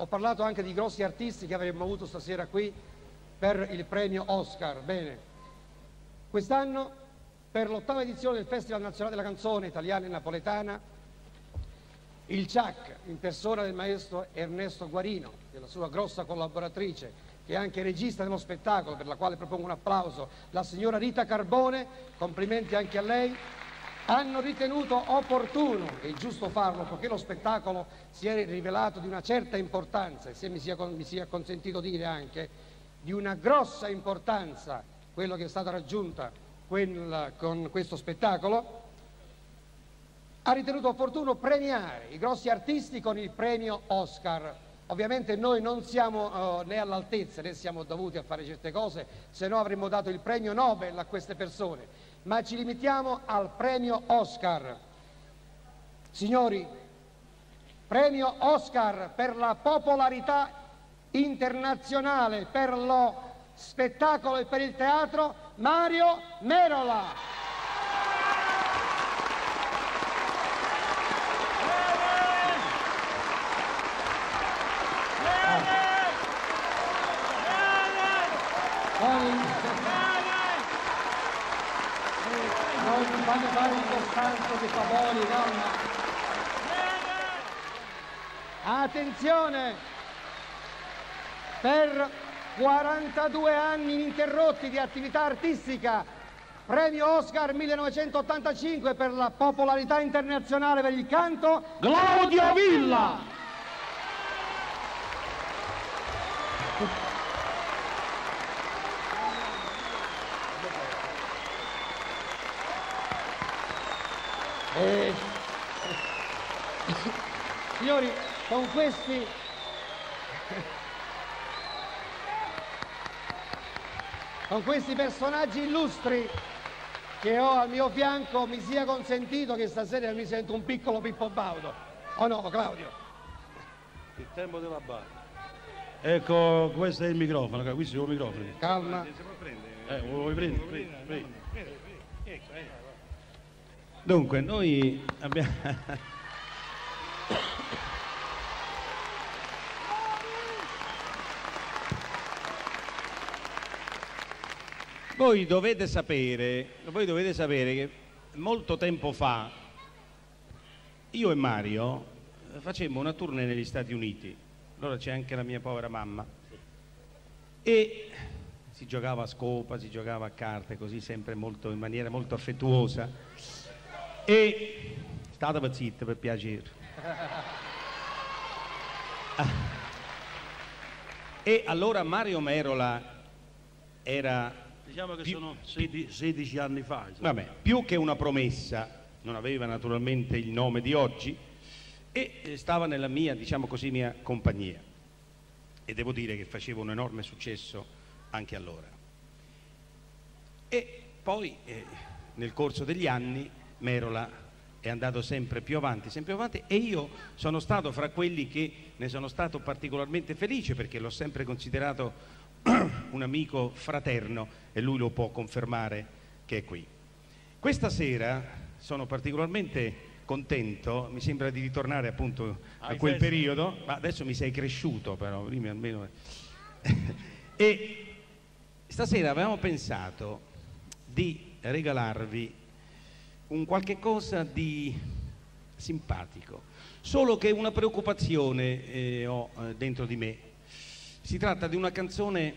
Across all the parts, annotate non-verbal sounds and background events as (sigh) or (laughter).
ho parlato anche di grossi artisti che avremmo avuto stasera qui per il premio Oscar. Bene, quest'anno per l'ottava edizione del Festival Nazionale della Canzone Italiana e Napoletana, il CIAC, in persona del maestro Ernesto Guarino, della sua grossa collaboratrice, che è anche regista dello spettacolo, per la quale propongo un applauso, la signora Rita Carbone, complimenti anche a lei, hanno ritenuto opportuno e giusto farlo perché lo spettacolo si è rivelato di una certa importanza e se mi sia, mi sia consentito dire anche di una grossa importanza quello che è stata raggiunta quel, con questo spettacolo, ha ritenuto opportuno premiare i grossi artisti con il premio Oscar. Ovviamente noi non siamo uh, né all'altezza né siamo dovuti a fare certe cose, se no avremmo dato il premio Nobel a queste persone, ma ci limitiamo al premio Oscar. Signori, premio Oscar per la popolarità internazionale, per lo spettacolo e per il teatro, Mario Merola. Fanno fare un costanzo di favori, nonna. Attenzione! Per 42 anni ininterrotti di attività artistica, premio Oscar 1985 per la popolarità internazionale per il canto, Claudio Villa! (laughs) Eh, signori, con questi... con questi personaggi illustri che ho al mio fianco mi sia consentito che stasera mi sento un piccolo Pippo Baudo. O no, Claudio? Il tempo della barra. Ecco, questo è il microfono, qui sono i microfoni. Calma. Eh, vuoi prendere? Prendi, prendi. Dunque, noi abbiamo... voi, dovete sapere, voi dovete sapere che molto tempo fa io e Mario facemmo una tournée negli Stati Uniti, allora c'è anche la mia povera mamma, e si giocava a scopa, si giocava a carte, così sempre molto, in maniera molto affettuosa. E state zitta per piacere. e allora Mario Merola era... Diciamo che più, sono 16 anni fa. Insomma. Vabbè, più che una promessa, non aveva naturalmente il nome di oggi, e stava nella mia, diciamo così, mia compagnia. E devo dire che faceva un enorme successo anche allora. E poi, eh, nel corso degli anni, Merola è andato sempre più avanti, sempre più avanti e io sono stato fra quelli che ne sono stato particolarmente felice perché l'ho sempre considerato (clears throat) un amico fraterno e lui lo può confermare che è qui. Questa sera sono particolarmente contento, mi sembra di ritornare appunto a quel periodo, ma adesso mi sei cresciuto però, prima almeno... (laughs) e stasera avevamo pensato di regalarvi un qualche cosa di simpatico, solo che una preoccupazione eh, ho eh, dentro di me. Si tratta di una canzone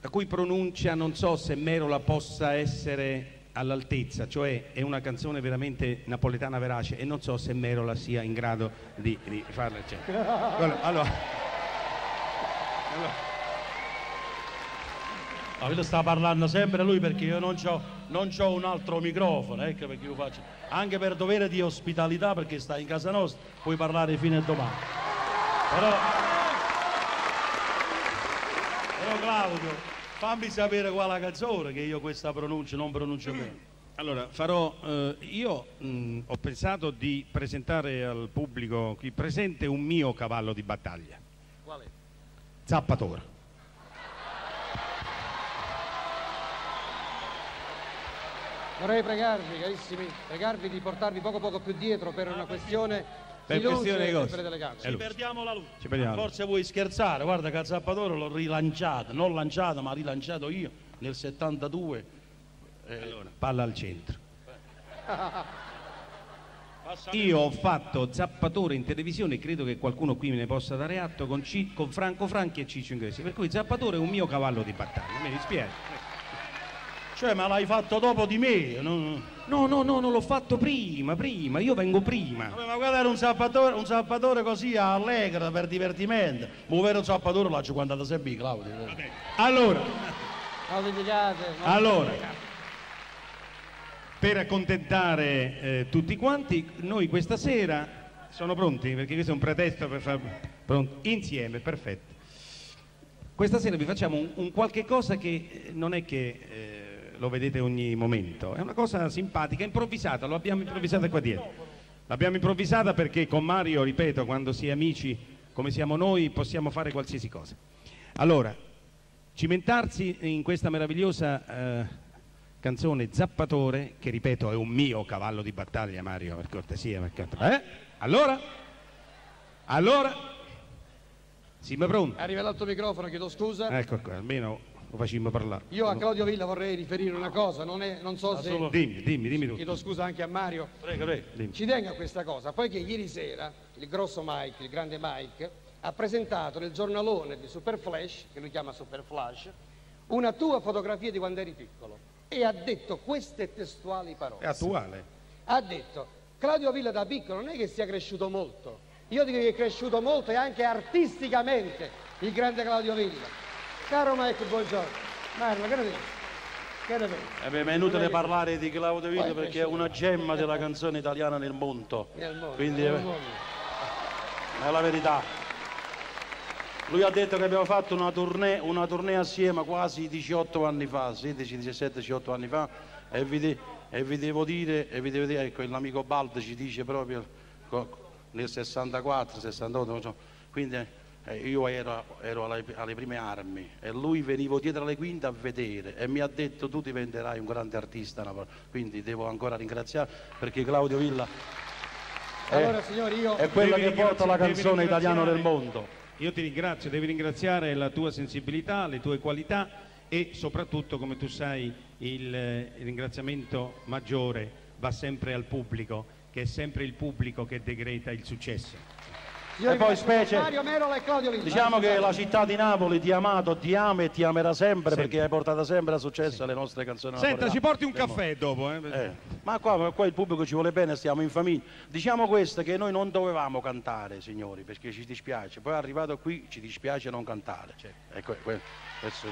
la cui pronuncia non so se Merola possa essere all'altezza, cioè è una canzone veramente napoletana verace e non so se Merola sia in grado di, di farla. Cioè. Allora, allora, ma quello sta parlando sempre lui perché io non ho non un altro microfono, ecco perché io faccio. Anche per dovere di ospitalità perché stai in casa nostra, puoi parlare fino a domani. Però, però Claudio, fammi sapere quale canzone che io questa pronuncio, non pronuncio bene. Allora, farò, eh, io mh, ho pensato di presentare al pubblico qui presente un mio cavallo di battaglia. Qual è? Zappatore. Vorrei pregarvi, carissimi, pregarvi di portarvi poco poco più dietro per una questione per questione di. È Ci perdiamo la luce. Ci perdiamo Forse vuoi scherzare, guarda che il Zappatore l'ho rilanciato, non lanciato ma rilanciato io nel 72. Allora, palla al centro. (laughs) Io ho fatto zappatore in televisione, credo che qualcuno qui me ne possa dare atto, con, con Franco Franchi e Ciccio Inglesi. Per cui zappatore è un mio cavallo di battaglia, mi dispiace. Cioè, ma l'hai fatto dopo di me? No, no, no, non l'ho fatto prima, prima, io vengo prima. Vabbè, ma guarda, era un zappatore, un zappatore così allegro per divertimento. Ma un vero zappatore l'ha 50 sempre, Claudio. Allora, litigate. non allora, litigate. per accontentare eh, tutti quanti, noi questa sera sono pronti, perché questo è un pretesto per far pronti, insieme, perfetto. Questa sera vi facciamo un, un qualche cosa che eh, non è che eh, lo vedete ogni momento, è una cosa simpatica, improvvisata, lo abbiamo improvvisata qua dietro. L'abbiamo improvvisata perché con Mario, ripeto, quando si è amici come siamo noi, possiamo fare qualsiasi cosa. Allora, cimentarsi in questa meravigliosa eh, canzone Zappatore, che ripeto è un mio cavallo di battaglia, Mario, per cortesia. perché- Eh? Allora? Allora? Siamo pronti? Arriva l'altro microfono, chiedo scusa. Ecco qua, almeno lo facciamo parlare. Io a Claudio Villa vorrei riferire una cosa, non, è- non so se... Dimmi, dimmi, dimmi tu. Chiedo scusa anche a Mario. Prego, prego. Dimmi. Ci tengo a questa cosa, poiché ieri sera il grosso Mike, il grande Mike, ha presentato nel giornalone di Super Flash, che lui chiama Super Flash, una tua fotografia di quando eri piccolo e ha detto queste testuali parole. È attuale. Ha detto, Claudio Villa da piccolo non è che sia cresciuto molto, io dico che è cresciuto molto e anche artisticamente il grande Claudio Villa. Caro Mike, buongiorno. Ne pensi? Eh beh, è inutile parlare di Claudio Poi perché è una gemma della canzone italiana nel mondo. Nel mondo, Quindi nel eh, mondo. è la verità. Lui ha detto che abbiamo fatto una tournée, una tournée assieme quasi 18 anni fa, 16, 17, 18 anni fa, e vi, de- e vi devo dire, e vi devo dire, ecco, l'amico Baldo ci dice proprio nel 64, 68, non so, quindi eh, io ero, ero alle, alle prime armi e lui venivo dietro alle quinte a vedere e mi ha detto tu diventerai un grande artista, una volta." quindi devo ancora ringraziare perché Claudio Villa è, Allora, signori, io... è quello che porta la canzone italiana nel ringraziare- mondo. Io ti ringrazio, devi ringraziare la tua sensibilità, le tue qualità e soprattutto, come tu sai, il, eh, il ringraziamento maggiore va sempre al pubblico, che è sempre il pubblico che degreta il successo. E poi specie- Mario Merola e Claudio Villa. Diciamo che la città di Napoli ti ha amato, ti ama e ti amerà sempre perché hai portato sempre a successo alle nostre canzoni Senta, napoletane. ci porti un caffè dopo, eh? Eh, Ma qua, qua il pubblico ci vuole bene, stiamo in famiglia. Diciamo questo che noi non dovevamo cantare, signori, perché ci dispiace. Poi arrivato qui ci dispiace non cantare. Ecco, que- questo...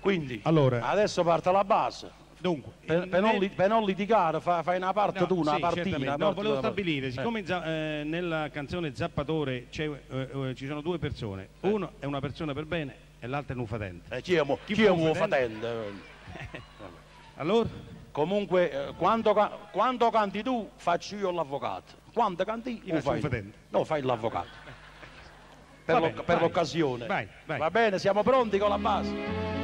Quindi, Allora. adesso parte la base. Dunque, Per, per non, li- per non litigare, fa- fai una parte No, tu, una sì, una No, volevo stabilire, Eh. siccome Za- eh, nella canzone Zappatore eh, eh, ci sono due persone, uno è una persona per bene e l'altra è un fatente. Eh, chi è mo- Chi chi è un fatente? (laughs) Allora, Comunque, eh, quando, quando canti tu, faccio io l'avvocato. Quando canti Io fai, un fatente. no, fai l'avvocato. (laughs) Per, l'occasione. Va bene, siamo pronti con la base.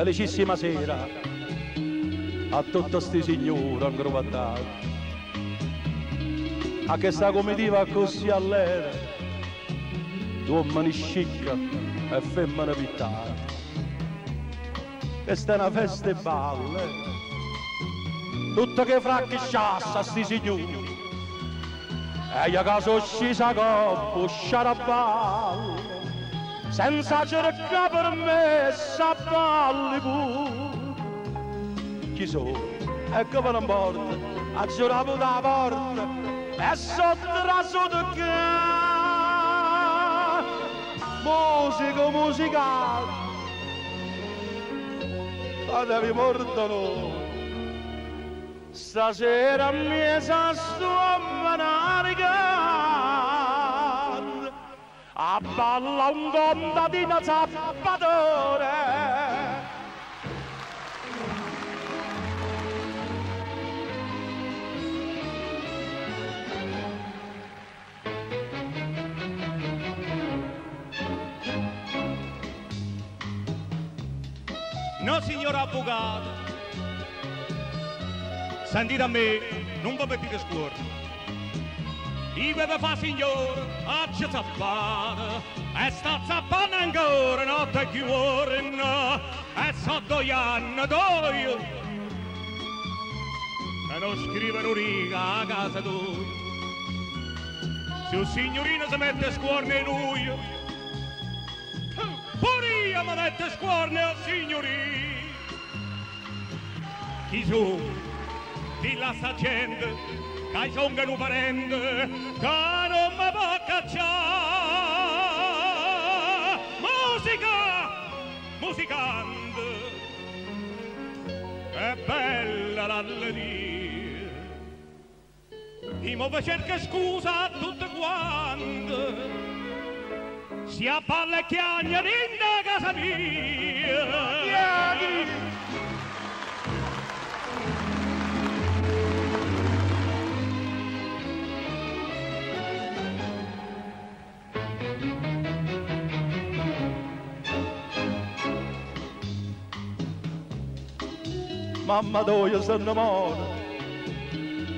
Felicissima sera a tutti sti signori aggrovattati a che sta comitiva così all'era uomini scicca e femmine pittate questa è una festa e balle tutta che fracchi sciassa sti signori. E io caso scesa coppo sciaraballo senza cercare per me sapalli pure chi sono e che me ne importa a giurare da porta e sotto la sotto che musica musicale fatevi mordono stasera mi sa a balla un contadino zappatore. No, signor avvocato, sentite a me, non potete scuola scuola. Io vi fa signore, oggi zappata, e sta zappando ancora, notte giorno, e so due anni, due. E non scrivono riga a casa tua. Se un signorino si mette scuorne in lui, pure io mi mette scuorne al signorino. Chi sono? Di la sta gente, che sono un parente, che non mi può cacciare. Musica, musicante, è bella l'alleria. Muove cerca scusa a tutte quante, si appalla e chiagna in casa mia. Mamma tua se ne muore,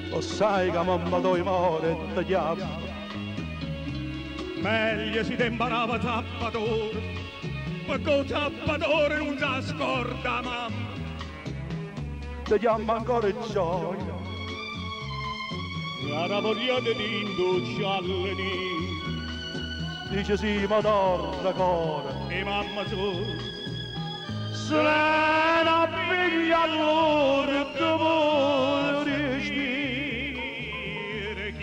lo sai che mamma tua muore e ti chiama. Meglio si temparava tappatore, perché tappatore non si scorda mamma. Ti chiama ancora il gioia. La lavoriate di induccialleni, Dice sì, ma torna ancora. e mamma sua. Serena figlia allora tu vorresti.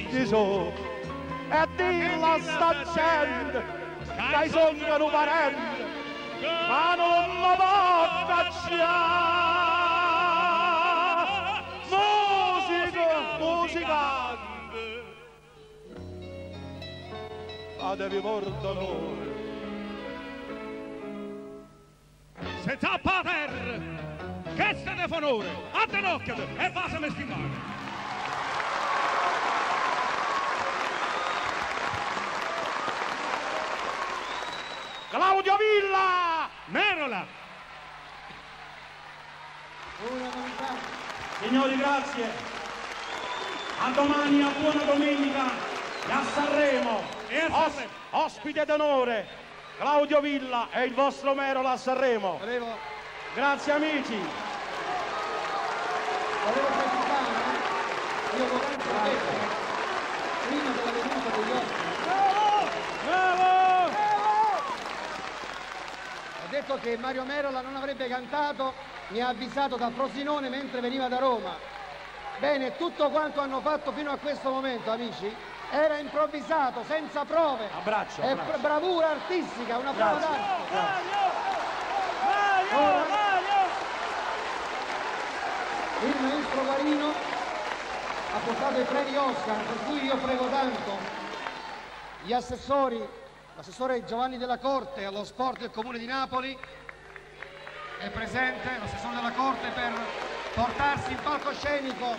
Chi so? E dilla sta gente che sono un parente ma non mi può cacciare. Musica, musicante. Fatevi perdonare. Se tappa a terra, che se ne fa onore, a tenocchiate e fatemi stimare. Claudio Villa! Merola! Signori, grazie. A domani, a buona domenica e a Sanremo. Os- ospite d'onore, Claudio Villa e il vostro Merola a Sanremo. Volevo, Grazie amici. volevo precisare, io vorrei detto, prima della venuta degli ospiti, ho detto che Mario Merola non avrebbe cantato, mi ha avvisato da Frosinone mentre veniva da Roma. Bene, tutto quanto hanno fatto fino a questo momento, amici, era improvvisato, senza prove. Abbraccio, È abbraccio. bra- bravura artistica, una prova d'arte. Ora, il maestro Guarino ha portato i premi Oscar, per cui io prego tanto gli assessori, l'assessore Giovanni della Corte allo sport del Comune di Napoli è presente, l'assessore della Corte per portarsi in palcoscenico